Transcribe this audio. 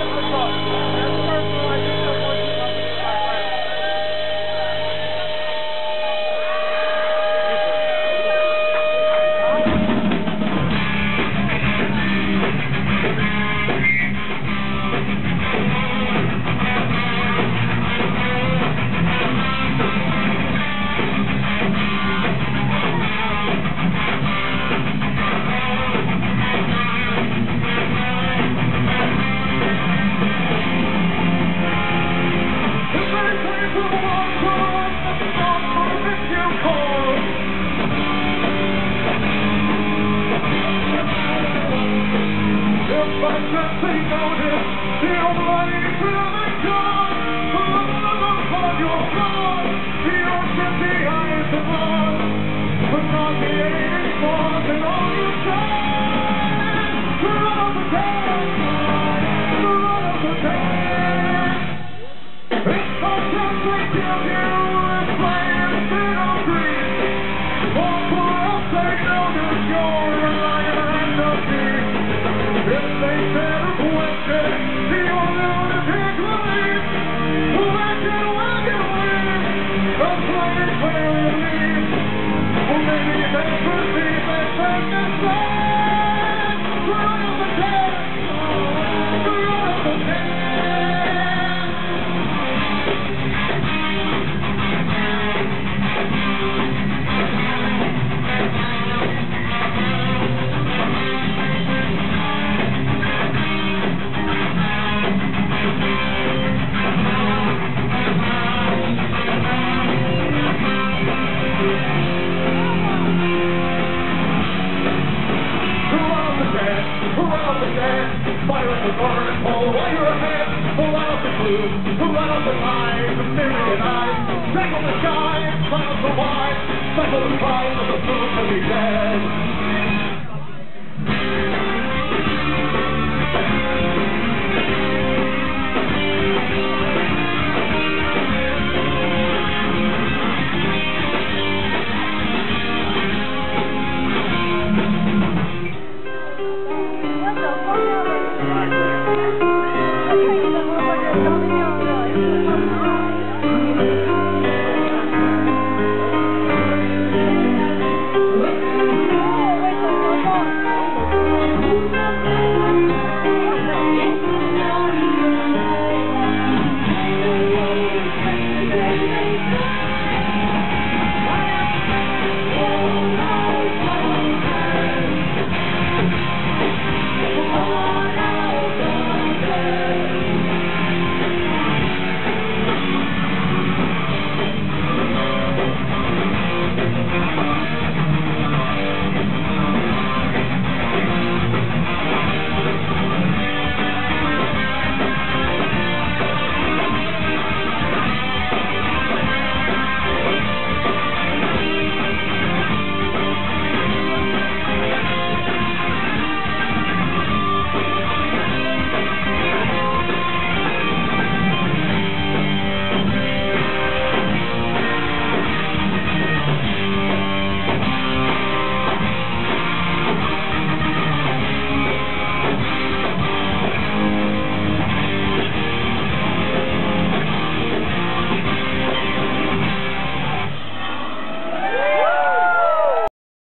Obrigado, you. Christmas. Like a Second prize of the food can be dead.